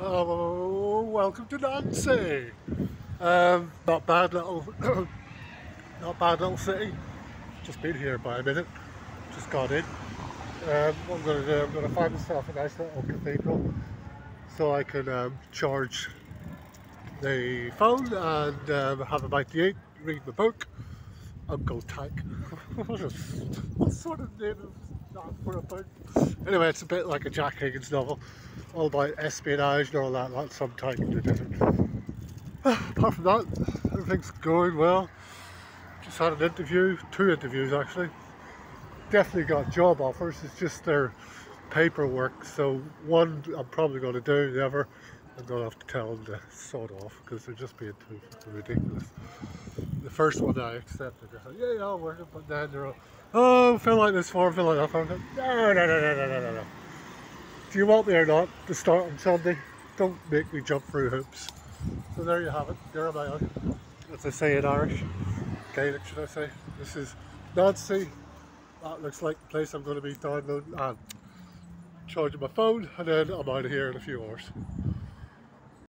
Oh, welcome to Nancy. Um, not bad little, not bad little city. Just been here by a minute. Just got in. Um, what I'm to do, I'm going to find myself a nice little cathedral so I can um, charge the phone and um, have a bite to eat, read the book. Uncle Tank. what, a, what sort of name Anyway, it's a bit like a Jack Higgins novel, all about espionage and all that. That's some type of different. Apart from that, everything's going well. Just had an interview, two interviews actually. Definitely got job offers. It's just their paperwork. So one I'm probably going to do. The other I'm going to have to tell them to sort off because they're just being too ridiculous the first one I accepted. I said, yeah, yeah, I'll work it. But then they're all, oh, fill like this form, fill out that. No, no, no, no, no, no, no. Do you want me or not to start on Sunday? Don't make me jump through hoops. So there you have it. There am I on. As I say in Irish. Gaelic, should I say. This is Nancy. That looks like the place I'm going to be downloading and charging my phone. And then I'm out of here in a few hours.